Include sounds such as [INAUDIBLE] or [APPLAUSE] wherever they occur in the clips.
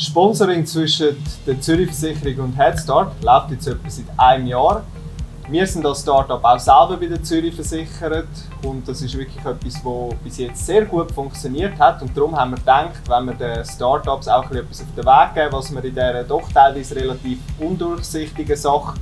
Sponsoring zwischen der Zürich Versicherung und Headstart läuft jetzt etwa seit einem Jahr. Wir sind als Startup auch selber bei der Zürich versichert und das ist wirklich etwas, was bis jetzt sehr gut funktioniert hat und darum haben wir gedacht, wenn wir den Startups auch etwas auf den Weg geben, was man in dieser doch teilweise relativ undurchsichtigen Sache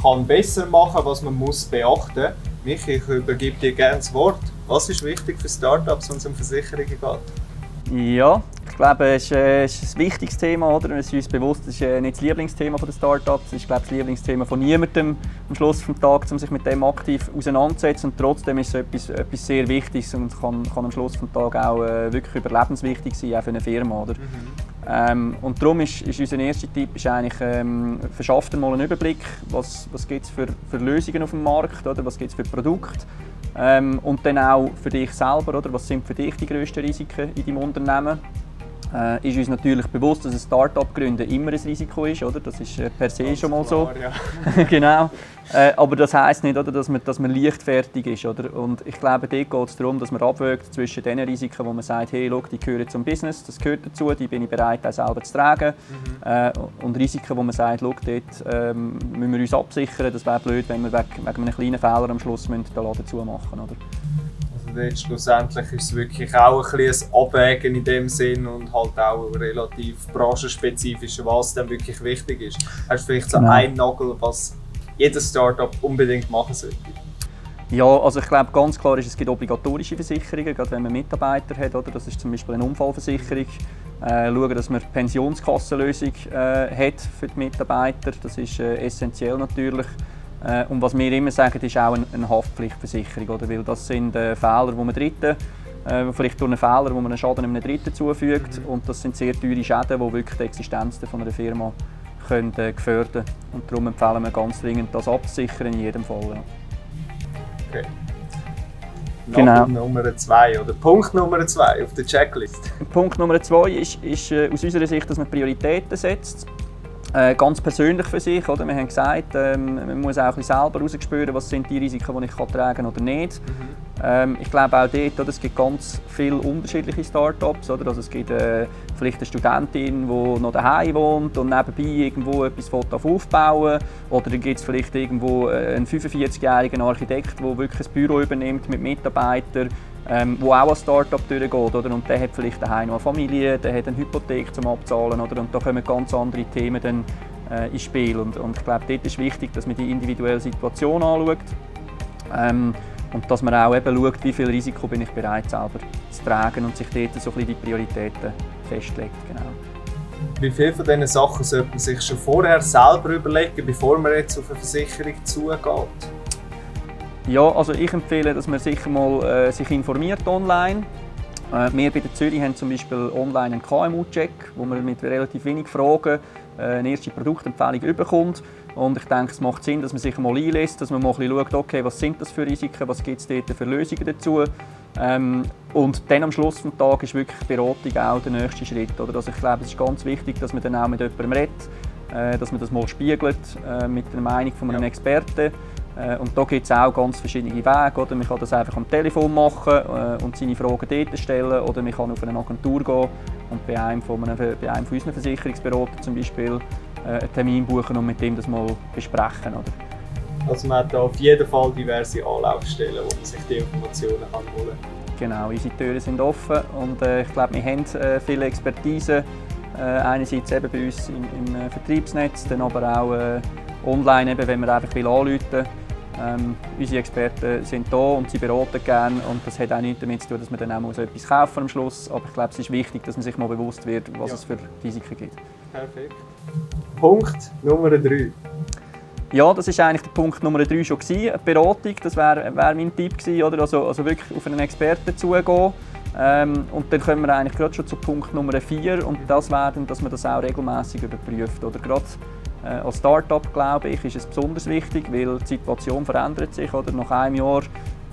kann besser machen, was man muss beachten. Michi, ich übergebe dir gerne das Wort. Was ist wichtig für Startups, wenn es um Versicherungen geht? Ja, ich glaube, es ist, äh, ist ein wichtiges Thema. Oder? Es ist uns bewusst, es ist äh, nicht das Lieblingsthema der Startups. Es ist glaube ich, das Lieblingsthema von niemandem am Schluss des Tages, um sich mit dem aktiv auseinanderzusetzen. Und trotzdem ist es etwas, etwas sehr Wichtiges und kann, kann am Schluss des Tages auch äh, wirklich überlebenswichtig sein, auch für eine Firma. Oder? Mhm. Ähm, und darum ist, ist unser erster Tipp ist eigentlich, ähm, verschafft mal einen Überblick, was, was gibt es für, für Lösungen auf dem Markt, oder? was gibt es für Produkte. Ähm, und dann auch für dich selber, oder? was sind für dich die grössten Risiken in deinem Unternehmen äh, ist uns natürlich bewusst, dass ein Start-up gründen immer ein Risiko ist, oder? Das ist äh, per se Ganz schon mal klar, so. Ja. [LAUGHS] genau. Äh, aber das heisst nicht, oder, dass, man, dass man leichtfertig ist. Oder? Und ich glaube, dort geht es darum, dass man abwägt zwischen den Risiken, wo man sagt, hey, schau, die gehören zum Business, das gehört dazu, die bin ich bereit, auch selber zu tragen. Mhm. Äh, und Risiken, wo man sagt, schau, dort ähm, müssen wir uns absichern, das wäre blöd, wenn wir wegen, wegen einem kleinen Fehler am Schluss den Laden zumachen dort schlussendlich ist es wirklich auch ein, ein Abwägen in dem Sinn und halt auch relativ branchenspezifisch, was dann wirklich wichtig ist. Hast du vielleicht so genau. einen Nagel, was jedes Startup unbedingt machen sollte? Ja, also ich glaube ganz klar ist, es gibt obligatorische Versicherungen, gerade wenn man Mitarbeiter hat, oder? das ist zum Beispiel eine Unfallversicherung. Äh, schauen, dass man eine Pensionskassenlösung äh, hat für die Mitarbeiter, das ist äh, essentiell natürlich. Äh, und was wir immer sagen, ist auch eine, Haftpflichtversicherung, oder? weil das sind äh, Fehler, die man Dritten, äh, vielleicht durch einen Fehler, wo man einen Schaden einem Dritten zufügt mhm. und das sind sehr teure Schäden, die wirklich die Existenz von einer Firma können, äh, gefährden und darum empfehlen wir ganz dringend, das abzusichern in jedem Fall. Ja. Okay. Genau. Nummer zwei oder Punkt Nummer zwei auf der Checklist. Punkt Nummer zwei ist, ist äh, aus unserer Sicht, dass man Prioritäten setzt. Äh, ganz persönlich für sich. Oder? Wir haben gesagt, ähm, man muss auch ein selber herausspüren, was sind die Risiken, die ich kann tragen oder nicht. Mhm. Ähm, ich glaube auch dort, oder, es gibt ganz viele unterschiedliche Start-ups. Oder? Also es gibt äh, vielleicht eine Studentin, die noch daheim wohnt und nebenbei irgendwo etwas aufbauen Oder dann gibt es vielleicht irgendwo äh, einen 45-jährigen Architekt, der wirklich ein Büro übernimmt mit Mitarbeitern ähm, wo auch als Startup durchgeht. Oder? Und der hat vielleicht daheim noch eine Familie, der hat eine Hypothek zum Abzahlen. Oder? Und da kommen ganz andere Themen dann, äh, ins Spiel. Und, und ich glaube, dort ist wichtig, dass man die individuelle Situation anschaut. Ähm, und dass man auch eben schaut, wie viel Risiko bin ich bereit selber zu tragen und sich dort so ein bisschen die Prioritäten festlegt. Genau. Wie viele von diesen Sachen sollte man sich schon vorher selber überlegen, bevor man jetzt auf eine Versicherung zugeht? Ja, also ich empfehle, dass man sich mal äh, sich informiert online. Äh, wir bei der Zürich haben zum Beispiel online einen KMU-Check, wo man mit relativ wenig Fragen äh, eine erste Produktempfehlung bekommt. Und ich denke, es macht Sinn, dass man sich mal einlässt, dass man mal ein bisschen schaut, okay, was sind das für Risiken, was gibt es dort für Lösungen dazu. Ähm, und dann am Schluss des Tages ist wirklich die Beratung auch der nächste Schritt. Oder? Also ich glaube, es ist ganz wichtig, dass man dann auch mit jemandem redet, äh, dass man das mal spiegelt äh, mit der Meinung von einem ja. Experten. Äh, und da gibt es auch ganz verschiedene Wege. Oder? Man kann das einfach am Telefon machen äh, und seine Fragen dort stellen. Oder man kann auf eine Agentur gehen und bei einem von, einem, bei einem von unseren Versicherungsberatern zum Beispiel äh, einen Termin buchen und mit dem das mal besprechen. Oder? Also man hat da auf jeden Fall diverse Anlaufstellen, wo man sich die Informationen kann holen kann. Genau, unsere Türen sind offen und ich glaube, wir haben viele Expertise. Äh, einerseits eben bei uns im, im Vertriebsnetz, dann aber auch online, eben, wenn man einfach will anrufen will. Ähm, unsere Experten sind da und sie beraten gerne und das hat auch nichts damit zu tun, dass man dann auch mal so etwas kaufen am Schluss. Aber ich glaube, es ist wichtig, dass man sich mal bewusst wird, was ja. es für Risiken gibt. Perfekt. Punkt Nummer drei. Ja, das war eigentlich der Punkt Nummer drei schon gewesen. Eine Beratung, das wäre wär mein Tipp gewesen, oder? Also, also wirklich auf einen Experten zugehen. Ähm, und dann kommen wir eigentlich gerade schon zu Punkt Nummer vier und das wäre dass man das auch regelmäßig überprüft. Oder gerade als Startup glaube ich, ist es besonders wichtig, weil die Situation verändert sich. Oder? Nach einem Jahr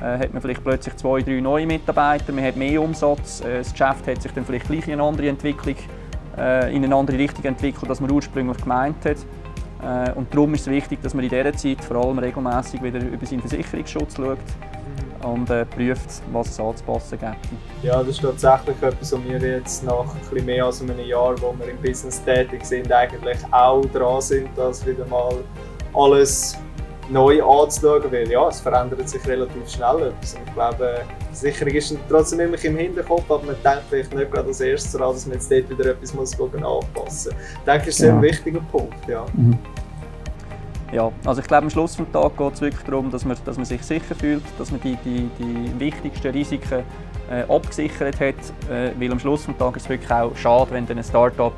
äh, hat man vielleicht plötzlich zwei, drei neue Mitarbeiter, man hat mehr Umsatz, äh, das Geschäft hat sich dann vielleicht gleich in eine andere Entwicklung, äh, in eine andere Richtung entwickelt, als man ursprünglich gemeint hat. Äh, und darum ist es wichtig, dass man in dieser Zeit vor allem regelmäßig wieder über seinen Versicherungsschutz schaut und äh, prüft, was es anzupassen gibt. Ja, das ist tatsächlich etwas, was wir jetzt nach ein mehr als einem Jahr, wo wir im Business tätig sind, eigentlich auch dran sind, dass wieder mal alles neu anzuschauen, weil ja, es verändert sich relativ schnell etwas. Und ich glaube, die Sicherung ist trotzdem immer im Hinterkopf, aber man denkt vielleicht nicht gerade als erstes daran, dass man jetzt dort wieder etwas muss anpassen muss. Ich denke, das ist ja. ein wichtiger Punkt. Ja. Mhm. Ja, also ich glaube, am Schluss des Tages geht es wirklich darum, dass man, dass man sich sicher fühlt, dass man die, die, die wichtigsten Risiken äh, abgesichert hat, äh, weil am Schluss des Tages ist es wirklich auch schade, wenn ein Startup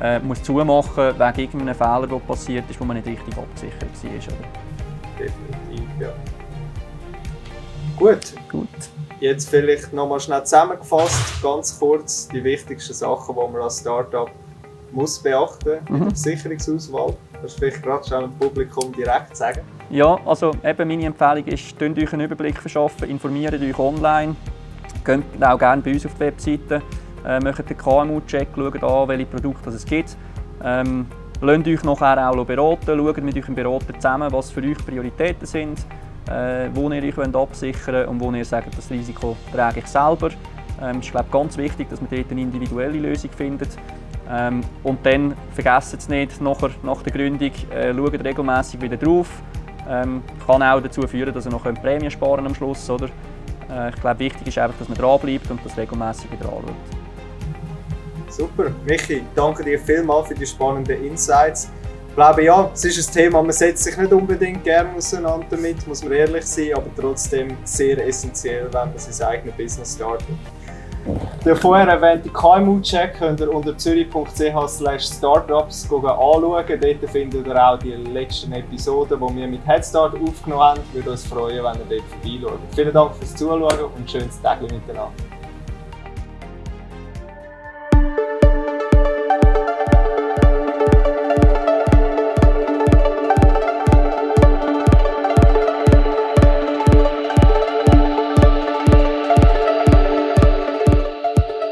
äh, muss zumachen wegen irgendeinem Fehler, der passiert ist, wo man nicht richtig abgesichert war. Oder? Definitiv, ja. Gut. Gut. Jetzt vielleicht nochmal schnell zusammengefasst, ganz kurz die wichtigsten Sachen, die man als Startup muss beachten muss mhm. in der Versicherungsauswahl. Du vielleicht gerade schon dem Publikum direkt sagen? Ja, also eben meine Empfehlung ist, euch einen Überblick verschaffen, informiert euch online, geht auch gerne bei uns auf die Webseite, äh, macht den KMU-Check, schaut an, welche Produkte es gibt. Ähm, lasst euch nachher auch beraten, schaut mit eurem Berater zusammen, was für euch Prioritäten sind, äh, wo ihr euch absichern wollt und wo ihr sagt, das Risiko trage ich selber. Ähm, es ist glaube ganz wichtig, dass man dort eine individuelle Lösung findet. Ähm, und dann vergessen es nicht, nachher, nach der Gründung äh, schaut regelmäßig wieder drauf. Ähm, kann auch dazu führen, dass ihr noch Prämien sparen am Schluss. Oder? Äh, ich glaube, wichtig ist einfach, dass man dranbleibt und das regelmäßig wieder anschaut. Super, Michi, danke dir vielmals für die spannenden Insights. Ich glaube, ja, es ist ein Thema, man setzt sich nicht unbedingt gerne auseinander damit, muss man ehrlich sein, aber trotzdem sehr essentiell, wenn man sein eigenes Business startet. Den vorher erwähnten KMU-Check könnt ihr unter zürich.ch startups anschauen. Dort findet ihr auch die letzten Episoden, die wir mit Headstart aufgenommen haben. Wir würden uns freuen, wenn ihr dort vorbeischaut. Vielen Dank fürs Zuschauen und schönes Tag miteinander.